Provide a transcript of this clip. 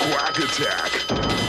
Quack Attack.